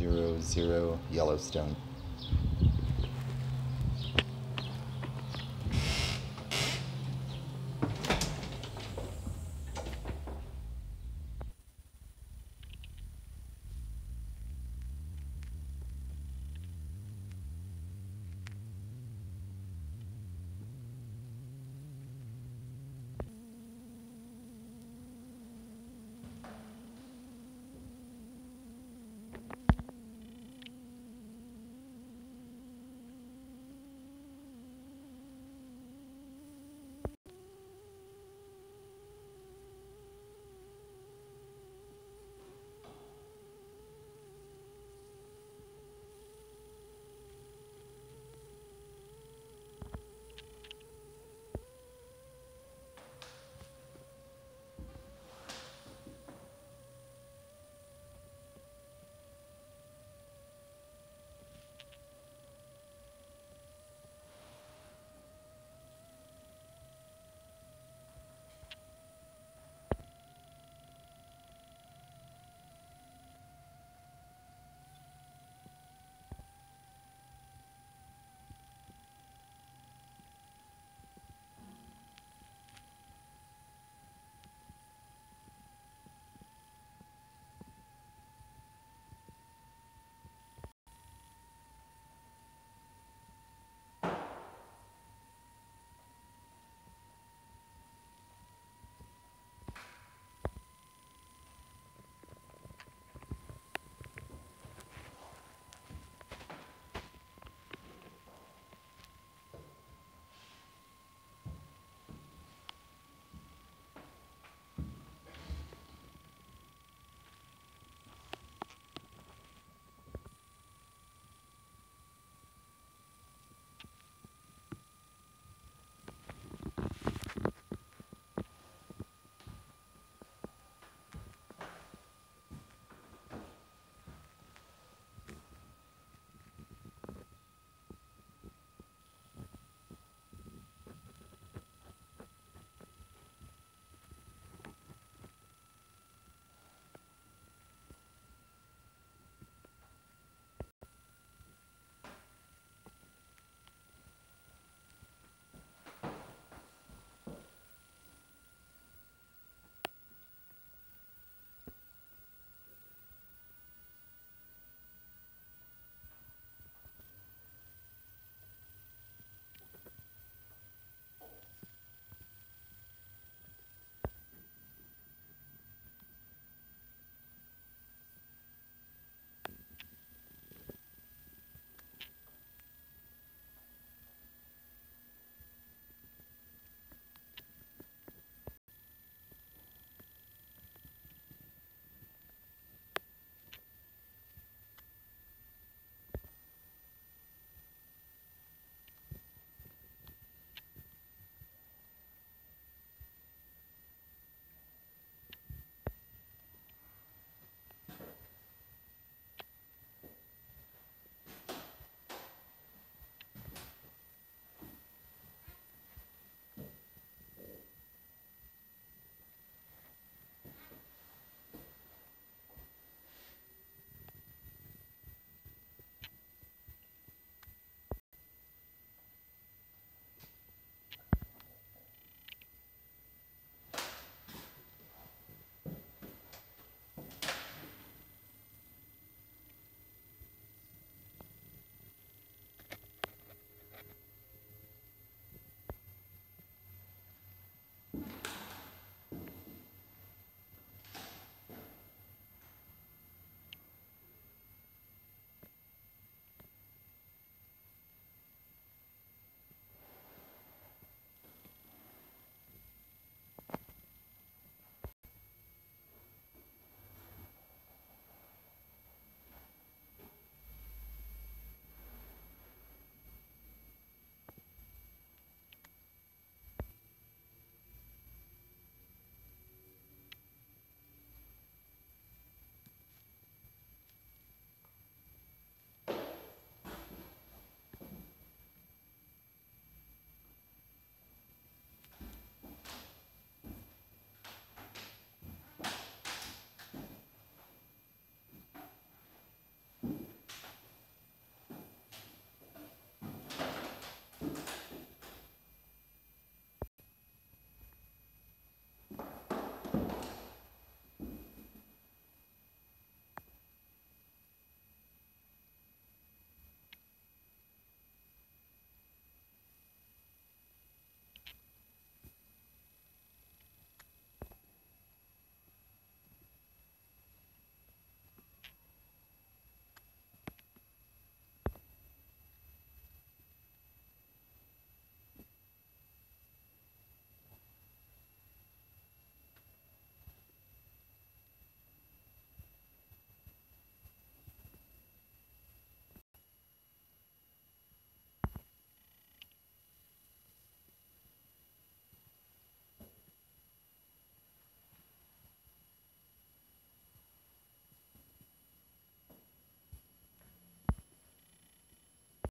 zero zero Yellowstone.